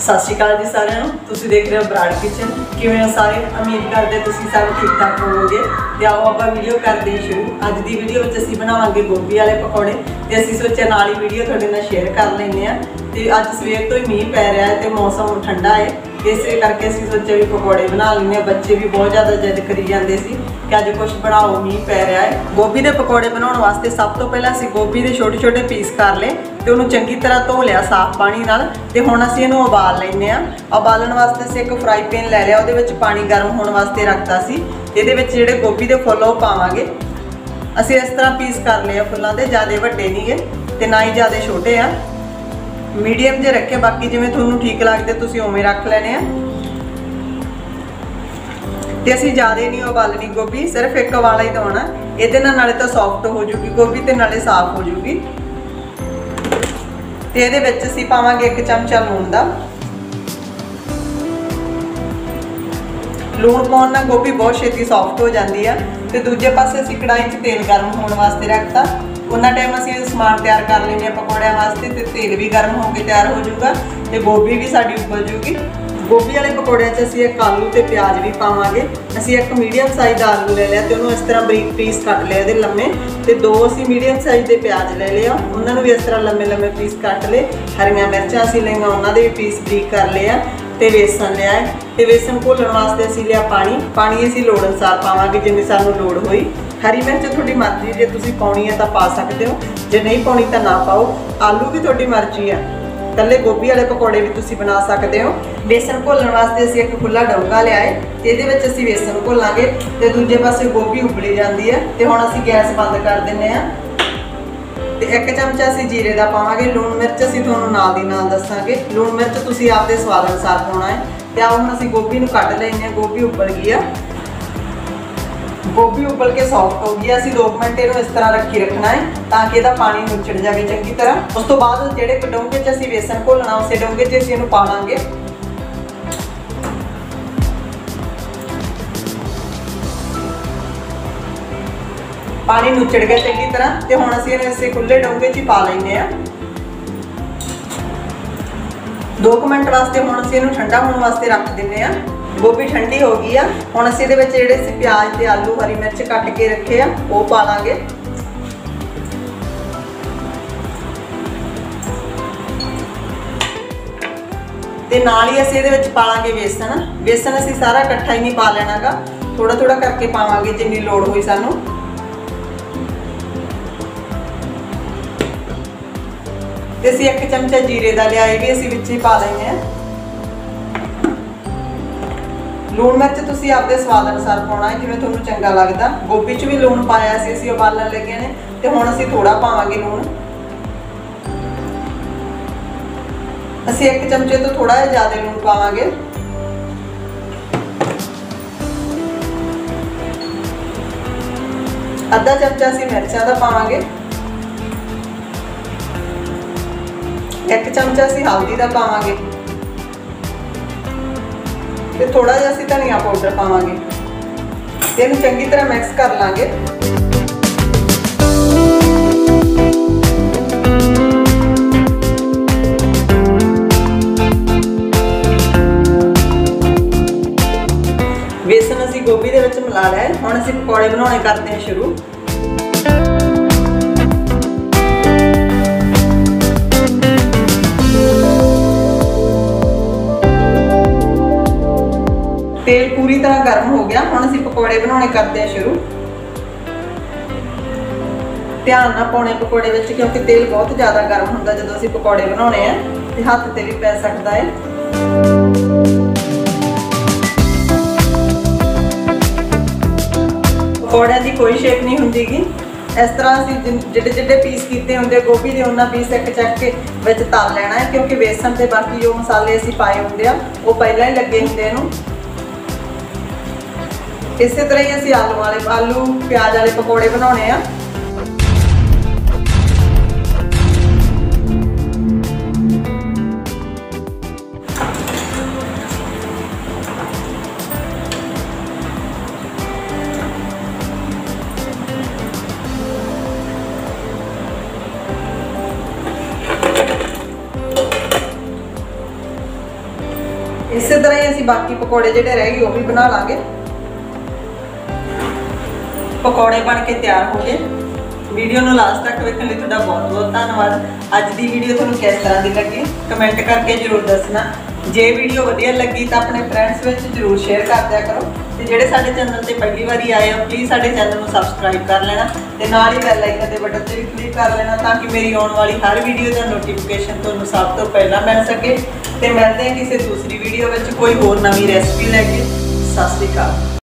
ਸਤਿ ਸ਼੍ਰੀ ਅਕਾਲ ਜੀ ਸਾਰਿਆਂ ਨੂੰ। ਤੁਸੀਂ ਦੇਖ ਰਹੇ ਹੋ ਬਰਾਡ ਕਿਚਨ ਕਿਵੇਂ ਹੋ ਸਾਰੇ? ਉਮੀਦ ਕਰਦੇ ਤੁਸੀਂ ਸਭ ਠੀਕ ਠਾਕ ਹੋਵੋਗੇ। ਤੇ ਆਓ ਆਪਾਂ ਵੀਡੀਓ ਕਰਦੇ ਹਾਂ ਸ਼ੁਰੂ। ਅੱਜ ਦੀ ਵੀਡੀਓ ਵਿੱਚ ਅਸੀਂ ਬਣਾਵਾਂਗੇ ਗੋਭੀ ਵਾਲੇ ਪਕੌੜੇ ਤੇ ਅਸੀਂ ਸੋਚਿਆ ਨਾਲ ਹੀ ਵੀਡੀਓ ਤੁਹਾਡੇ ਨਾਲ ਸ਼ੇਅਰ ਕਰ ਲੈਂਦੇ ਆ ਤੇ ਅੱਜ ਸਵੇਰ ਤੋਂ ਹੀ ਮੀਂਹ ਪੈ ਰਿਹਾ ਹੈ ਤੇ ਮੌਸਮ ਠੰਡਾ ਹੈ। ਇਸੇ ਕਰਕੇ ਅਸੀਂ ਸੋਚਿਆ ਵੀ ਪਕੌੜੇ ਬਣਾ ਲੈਂਦੇ ਹਾਂ। ਬੱਚੇ ਵੀ ਬਹੁਤ ਜ਼ਿਆਦਾ ਜਿੱਦ ਕਰੀ ਜਾਂਦੇ ਸੀ ਕਿ ਅੱਜ ਕੁਝ ਬਣਾਓ, ਮੀਂਹ ਪੈ ਰਿਹਾ ਹੈ। ਗੋਭੀ ਦੇ ਪਕੌੜੇ ਬਣਾਉਣ ਵਾਸਤੇ ਸਭ ਤੋਂ ਪਹਿਲਾਂ ਅਸੀਂ ਗੋਭੀ ਦੇ ਛੋਟੇ ਛੋਟੇ ਪੀਸ ਕਰ ਲਏ ਤੇ ਉਹਨੂੰ ਚੰਗੀ ਤਰ੍ਹਾਂ ਧੋ ਲਿਆ ਸਾਫ਼ ਪਾਣੀ ਨਾਲ ਤੇ ਹੁਣ ਅਸੀਂ ਇਹਨੂੰ ਉਬਾਲ ਲੈਂਦੇ ਆ ਉਬਾਲਣ ਵਾਸਤੇ ਅਸੀਂ ਇੱਕ ਫਰਾਈ ਪੈਨ ਲੈ ਲਿਆ, ਉਹਦੇ ਵਿੱਚ ਪਾਣੀ ਗਰਮ ਹੋਣ ਵਾਸਤੇ ਰੱਖਤਾ ਸੀ। ਇਹਦੇ ਵਿੱਚ ਜਿਹੜੇ ਗੋਭੀ ਦੇ ਫੁੱਲ ਉਹ ਪਾਵਾਂਗੇ। ਅਸੀਂ ਇਸ ਤਰ੍ਹਾਂ ਪੀਸ ਕਰ ਲਏ ਆ ਫੁੱਲਾਂ ਦੇ, ਜ਼ਿਆਦਾ ਵੱਡੇ ਨਹੀਂਗੇ ਤੇ ਨਾ ਹੀ ਜ਼ਿਆਦਾ ਛੋਟੇ ਆ। ਮੀਡੀਅਮ ਜੇ ਰੱਖੇ, ਬਾਕੀ ਜਿਵੇਂ ਤੁਹਾਨੂੰ ਠੀਕ ਲੱਗਦੇ, ਤੁਸੀਂ ਉਵੇਂ ਰੱਖ ਲੈਣੇ ਆ। ਤੇ ਅਸੀਂ ਜ਼ਿਆਦਾ ਨਹੀਂ ਉਬਾਲਣੀ ਗੋਭੀ, ਸਿਰਫ ਇੱਕ ਵਾਲਾ ਹੀ ਦਵਾਉਣਾ। ਇਹਦੇ ਨਾਲ ਨਾਲੇ ਤਾਂ ਸੌਫਟ ਹੋ ਜੂਗੀ ਗੋਭੀ ਤੇ ਨਾਲੇ ਸਾਫ਼ ਹੋ ਜੂਗੀ ਤੇ ਇਹਦੇ ਵਿੱਚ ਅਸੀਂ ਪਾਵਾਂਗੇ ਇੱਕ ਚਮਚਾ ਲੂਣ ਦਾ। ਲੂਣ ਪਾਉਣ ਨਾਲ ਗੋਭੀ ਬਹੁਤ ਛੇਤੀ ਸੌਫਟ ਹੋ ਜਾਂਦੀ ਆ। ਤੇ ਦੂਜੇ ਪਾਸੇ ਅਸੀਂ ਕੜਾਈ 'ਚ ਤੇਲ ਗਰਮ ਹੋਣ ਵਾਸਤੇ ਰੱਖਤਾ। ਉਹਨਾਂ ਟਾਈਮ ਅਸੀਂ ਸਮਾਨ ਤਿਆਰ ਕਰ ਲੈਂਦੇ ਆ ਪਕੌੜਿਆਂ ਵਾਸਤੇ ਤੇ ਤੇਲ ਵੀ ਗਰਮ ਹੋ ਕੇ ਤਿਆਰ ਹੋ ਜਾਊਗਾ ਤੇ ਗੋਭੀ ਵੀ ਸਾਡੀ ਉਬਲ ਜੂਗੀ ਗੋਭੀ ਵਾਲੇ ਪਕੌੜਿਆਂ 'ਚ ਅਸੀਂ ਇੱਕ ਆਲੂ ਤੇ ਪਿਆਜ਼ ਵੀ ਪਾਵਾਂਗੇ। ਅਸੀਂ ਇੱਕ ਮੀਡੀਅਮ ਸਾਈਜ਼ ਦਾ ਆਲੂ ਲੈ ਲਿਆ ਤੇ ਉਹਨੂੰ ਇਸ ਤਰ੍ਹਾਂ ਬਰੀਕ ਪੀਸ ਕੱਟ ਲਿਆ ਉਹਦੇ ਲੰਮੇ ਤੇ ਦੋ ਅਸੀਂ ਮੀਡੀਅਮ ਸਾਈਜ਼ ਦੇ ਪਿਆਜ਼ ਲੈ ਲਏ ਆ। ਉਹਨਾਂ ਨੂੰ ਵੀ ਇਸ ਤਰ੍ਹਾਂ ਲੰਮੇ ਲੰਮੇ ਪੀਸ ਕੱਟ ਲਏ। ਹਰੀਆਂ ਮਿਰਚਾਂ ਅਸੀਂ ਲਈਆਂ, ਉਹਨਾਂ ਦੇ ਵੀ ਪੀਸ ਬਰੀਕ ਕਰ ਲਏ ਆ ਤੇ ਵੇਸਣ ਲਿਆ ਹੈ। ਤੇ ਵੇਸਣ ਘੋਲਣ ਵਾਸਤੇ ਅਸੀਂ ਲਿਆ ਪਾਣੀ। ਪਾਣੀ ਅਸੀਂ ਲੋੜ ਅਨੁਸਾਰ ਪਾਵਾਂਗੇ, ਜਿੰਨੀ ਸਾਨੂੰ ਲੋੜ ਹੋਈ। ਹਰੀ ਮਿਰਚ ਤੁਹਾਡੀ ਮਰਜ਼ੀ, ਜੇ ਤੁਸੀਂ ਪਾਉਣੀ ਹੈ ਤਾਂ ਪਾ ਸਕਦੇ ਹੋ, ਜੇ ਨਹੀਂ ਪਾਉਣੀ ਤਾਂ ਨਾ ਪਾਓ। ਆਲੂ ਵੀ ਤੁਹਾਡੀ ਮਰਜ਼ੀ ਆ ਕੱਲੇ ਗੋਭੀ ਵਾਲੇ ਪਕੌੜੇ ਵੀ ਤੁਸੀਂ ਬਣਾ ਸਕਦੇ ਹੋ। ਬੇਸਣ ਘੋਲਣ ਵਾਸਤੇ ਅਸੀਂ ਇੱਕ ਖੁੱਲਾ ਡੋਂਗਾ ਲਿਆਏ। ਹੈ ਤੇ ਇਹਦੇ ਵਿੱਚ ਅਸੀਂ ਬੇਸਨ ਘੋਲਾਂਗੇ ਤੇ ਦੂਜੇ ਪਾਸੇ ਗੋਭੀ ਉਬਲੀ ਜਾਂਦੀ ਹੈ ਤੇ ਹੁਣ ਅਸੀਂ ਗੈਸ ਬੰਦ ਕਰ ਦਿੰਨੇ ਆ ਤੇ ਇੱਕ ਚਮਚਾ ਅਸੀਂ ਜੀਰੇ ਦਾ ਪਾਵਾਂਗੇ। ਲੂਣ ਮਿਰਚ ਅਸੀਂ ਤੁਹਾਨੂੰ ਨਾਲ ਦੀ ਨਾਲ ਦੱਸਾਂਗੇ। ਲੂਣ ਮਿਰਚ ਤੁਸੀਂ ਆਪਦੇ ਸਵਾਦ ਅਨੁਸਾਰ ਪਾਉਣਾ ਹੈ। ਤੇ ਆਓ ਹੁਣ ਅਸੀਂ ਗੋਭੀ ਨੂੰ ਕੱਢ ਲੈਨੇ ਆ ਗੋਭੀ ਉਬਲ ਗਈ ਆ। ਗੋਭੀ ਉਬਲ ਕੇ ਸੌਫਟ ਹੋ ਗਈ ਅਸੀਂ 2 ਮਿੰਟ ਇਹਨੂੰ ਇਸ ਤਰ੍ਹਾਂ ਰੱਖੀ ਰੱਖਣਾ ਹੈ ਤਾਂ ਕਿ ਇਹਦਾ ਪਾਣੀ ਨੁਚੜ ਜਾਵੇ ਚੰਗੀ ਤਰ੍ਹਾਂ। ਉਸ ਤੋਂ ਬਾਅਦ ਜਿਹੜੇ ਡੋਂਗੇ 'ਚ ਅਸੀਂ ਵੇਸਣ ਘੋਲਣਾ, ਉਸੇ ਡੋਂਗੇ 'ਚ ਅਸੀਂ ਇਹਨੂੰ ਪਾ ਲਾਂਗੇ ਪਾਣੀ ਨੁਚੜ ਗਿਆ ਚੰਗੀ ਤਰ੍ਹਾਂ ਤੇ ਹੁਣ ਅਸੀਂ ਇਹਨੂੰ ਇਸੇ ਖੁੱਲੇ ਡੋਂਗੇ 'ਚ ਹੀ ਪਾ ਲੈਨੇ ਆ 2 ਮਿੰਟ ਵਾਸਤੇ ਹੁਣ ਅਸੀਂ ਇਹਨੂੰ ਠੰਡਾ ਹੋਣ ਵਾਸਤੇ ਰੱਖ ਦਿੰਨੇ ਆ ਗੋਭੀ ਠੰਡੀ ਹੋ ਗਈ ਆ। ਹੁਣ ਅਸੀਂ ਇਹਦੇ ਵਿੱਚ ਜਿਹੜੇ ਸੀ ਪਿਆਜ਼ ਤੇ ਆਲੂ, ਹਰੀ ਮਿਰਚ ਕੱਟ ਕੇ ਰੱਖੇ ਆ, ਉਹ ਪਾ ਲਾਂਗੇ। ਤੇ ਨਾਲ ਹੀ ਅਸੀਂ ਇਹਦੇ ਵਿੱਚ ਪਾ ਲਾਂਗੇ ਵੇਸਣ। ਵੇਸਣ ਅਸੀਂ ਸਾਰਾ ਇਕੱਠਾ ਹੀ ਨਹੀਂ ਪਾ ਲੈਣਾਗਾ। ਥੋੜਾ ਥੋੜਾ ਕਰਕੇ ਪਾਵਾਂਗੇ ਜਿੰਨੀ ਲੋੜ ਹੋਈ ਸਾਨੂੰ। ਤੇ ਅਸੀਂ ਇੱਕ ਚਮਚਾ ਜੀਰੇ ਦਾ ਲਿਆ ਇਹ ਵੀ ਅਸੀਂ ਵਿੱਚ ਹੀ ਪਾ ਲੈਣੇ ਆ। ਲੂਣ ਮਿਰਚ ਤੁਸੀਂ ਆਪਦੇ ਸਵਾਦ ਅਨੁਸਾਰ ਪਾਉਣਾ ਹੈ, ਜਿਵੇਂ ਤੁਹਾਨੂੰ ਚੰਗਾ ਲੱਗਦਾ। ਗੋਭੀ 'ਚ ਵੀ ਲੂਣ ਪਾਇਆ ਸੀ, ਅਸੀਂ ਉਬਾਲਣ ਲੱਗੇ ਨੇ, ਤੇ ਹੁਣ ਅਸੀਂ ਥੋੜਾ ਪਾਵਾਂਗੇ ਲੂਣ। ਅਸੀਂ ਇੱਕ ਚਮਚੇ ਤੋਂ ਥੋੜਾ ਜਿਹਾ ਜ਼ਿਆਦਾ ਲੂਣ ਪਾਵਾਂਗੇ। ਅੱਧਾ ਚਮਚਾ ਅਸੀਂ ਮਿਰਚਾਂ ਦਾ ਪਾਵਾਂਗੇ। ਇੱਕ ਚਮਚਾ ਅਸੀਂ ਹਲਦੀ ਦਾ ਪਾਵਾਂਗੇ। ਤੇ ਥੋੜਾ ਜਿਹਾ ਅਸੀਂ ਧਨੀਆ ਪਾਊਡਰ ਪਾਵਾਂਗੇ। ਤੇ ਇਹਨੂੰ ਚੰਗੀ ਤਰ੍ਹਾਂ ਮਿਕਸ ਕਰ ਲਾਂਗੇ। ਵੇਸਣ ਅਸੀਂ ਗੋਭੀ ਦੇ ਵਿੱਚ ਮਿਲਾ ਲਿਆ ਹੁਣ ਅਸੀਂ ਪਕੌੜੇ ਬਣਾਉਣੇ ਕਰਦੇ ਹਾਂ ਸ਼ੁਰੂ। ਪੂਰੀ ਤਰ੍ਹਾਂ ਗਰਮ ਹੋ ਗਿਆ। ਹੁਣ ਅਸੀਂ ਪਕੌੜੇ ਬਣਾਉਣੇ ਕਰਦੇ ਹਾਂ ਸ਼ੁਰੂ। ਧਿਆਨ ਨਾਲ ਪਾਉਣੇ ਪਕੌੜੇ ਵਿੱਚ, ਕਿਉਂਕਿ ਤੇਲ ਬਹੁਤ ਜ਼ਿਆਦਾ ਗਰਮ ਹੁੰਦਾ ਜਦੋਂ ਅਸੀਂ ਪਕੌੜੇ ਬਣਾਉਣੇ ਆ, ਤੇ ਹੱਥ ਤੇ ਵੀ ਪੈ ਸਕਦਾ ਹੈ ਪਕੌੜਿਆਂ ਦੀ ਕੋਈ ਸ਼ੇਪ ਨਹੀਂ ਹੁੰਦੀਗੀ। ਇਸ ਤਰ੍ਹਾਂ ਅਸੀਂ ਜਿਹੜੇ ਜਿਹੜੇ ਪੀਸ ਕੀਤੇ ਹੁੰਦੇ ਗੋਭੀ ਦੇ ਉਹਨਾਂ ਪੀਸ ਇੱਕ ਚੱਕ ਕੇ ਵਿੱਚ ਤਲ ਲੈਣਾ ਹੈ ਕਿਉਂਕਿ ਵੇਸਣ ਤੇ ਬਾਕੀ ਜੋ ਮਸਾਲੇ ਅਸੀਂ ਪਾਏ ਹੁੰਦੇ ਆ, ਉਹ ਪਹਿਲਾਂ ਹੀ ਲੱਗੇ ਹੁੰਦੇ ਇਹਨੂੰ। ਇਸੇ ਤਰ੍ਹਾਂ ਹੀ ਅਸੀਂ ਆਲੂ ਵਾਲੇ, ਆਲੂ, ਪਿਆਜ਼ ਵਾਲੇ ਪਕੌੜੇ ਬਣਾਉਣੇ ਆ। ਇਸੇ ਤਰ੍ਹਾਂ ਹੀ ਅਸੀਂ ਬਾਕੀ ਪਕੌੜੇ ਜਿਹੜੇ ਰਹਿ ਗਏ, ਉਹ ਵੀ ਬਣਾ ਲਾਂਗੇ। ਪਕੌੜੇ ਬਣ ਕੇ ਤਿਆਰ ਹੋ ਗਏ। ਵੀਡੀਓ ਨੂੰ ਲਾਸਟ ਤੱਕ ਵੇਖਣ ਲਈ ਤੁਹਾਡਾ ਬਹੁਤ ਬਹੁਤ ਧੰਨਵਾਦ। ਅੱਜ ਦੀ ਵੀਡੀਓ ਤੁਹਾਨੂੰ ਕਿਸ ਤਰ੍ਹਾਂ ਦੀ ਲੱਗੀ ਕਮੈਂਟ ਕਰਕੇ ਜਰੂਰ ਦੱਸਣਾ। ਜੇ ਵੀਡੀਓ ਵਧੀਆ ਲੱਗੀ ਤਾਂ ਆਪਣੇ ਫਰੈਂਡਸ ਵਿੱਚ ਜਰੂਰ ਸ਼ੇਅਰ ਕਰ ਦਿਆ ਕਰੋ। ਤੇ ਜਿਹੜੇ ਸਾਡੇ ਚੈਨਲ ਤੇ ਪਹਿਲੀ ਵਾਰੀ ਆਏ ਹੋ ਪਲੀਜ਼ ਸਾਡੇ ਚੈਨਲ ਨੂੰ ਸਬਸਕ੍ਰਾਈਬ ਕਰ ਲੈਣਾ ਤੇ ਨਾਲ ਹੀ ਬੈਲ ਆਈਕਨ ਦੇ ਬਟਨ ਤੇ ਵੀ ਕਲਿੱਕ ਕਰ ਲੈਣਾ ਤਾਂ ਕਿ ਮੇਰੀ ਆਉਣ ਵਾਲੀ ਹਰ ਵੀਡੀਓ ਦਾ ਨੋਟੀਫਿਕੇਸ਼ਨ ਤੁਹਾਨੂੰ ਸਭ ਤੋਂ ਪਹਿਲਾਂ ਮਿਲ ਸਕੇ। ਤੇ ਮਿਲਦੇ ਹਾਂ ਕਿਸੇ ਦੂਸਰੀ ਵੀਡੀਓ ਵਿੱਚ ਕੋਈ ਹੋਰ ਨਵੀਂ ਰੈਸਪੀ ਲੈ ਕੇ। ਸਤਿ ਸ਼੍ਰੀ ਅਕਾਲ।